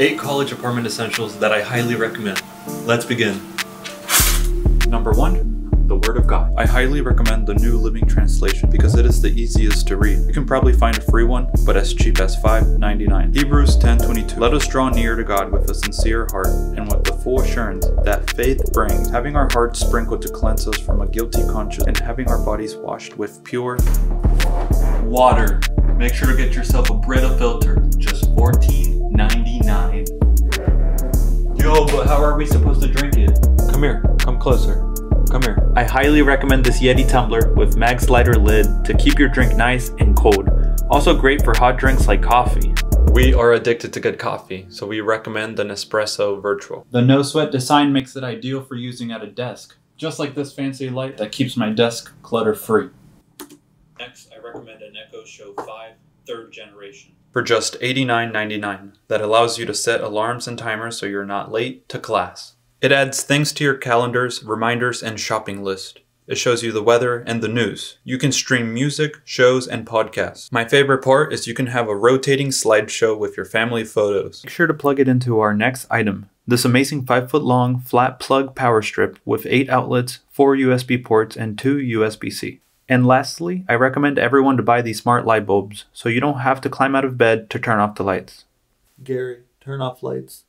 8 college apartment essentials that I highly recommend. Let's begin. Number 1 the Word of God. I highly recommend the New Living Translation because it is the easiest to read. You can probably find a free one, but as cheap as $5.99. Hebrews 10:22. Let us draw near to God with a sincere heart and with the full assurance that faith brings, having our hearts sprinkled to cleanse us from a guilty conscience and having our bodies washed with pure water. Make sure to get yourself a Brita filter, just $14.99. Yo, but how are we supposed to drink it? Come here, come closer. Come here. I highly recommend this Yeti tumbler with mag slider lid to keep your drink nice and cold. Also great for hot drinks like coffee. We are addicted to good coffee, so we recommend the Nespresso Vertuo. The no sweat design makes it ideal for using at a desk, just like this fancy light that keeps my desk clutter free. Next, I recommend an Echo Show 5 third generation. For just $89.99, that allows you to set alarms and timers so you're not late to class. It adds things to your calendars, reminders, and shopping list. It shows you the weather and the news. You can stream music, shows, and podcasts. My favorite part is you can have a rotating slideshow with your family photos. Make sure to plug it into our next item. This amazing 5 foot long flat plug power strip with 8 outlets, 4 USB ports, and 2 USB-C. And lastly, I recommend everyone to buy these smart light bulbs so you don't have to climb out of bed to turn off the lights. Gary, turn off lights.